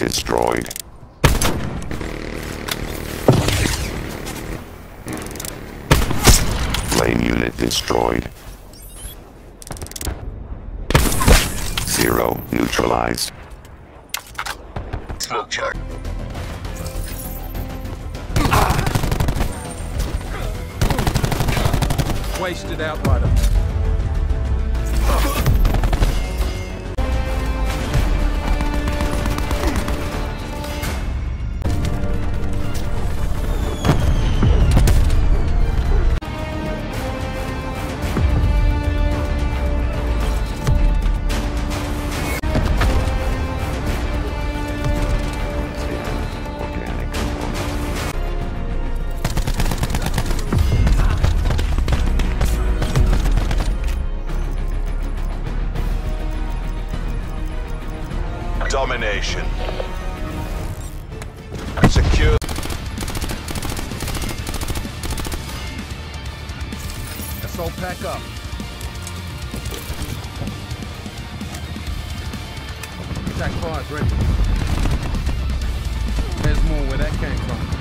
destroyed. Flame unit destroyed. Zero neutralized. Smoke chart. Wasted outrider. Domination. Secure. Assault pack up. Attack 5 ready. There's more where that came from.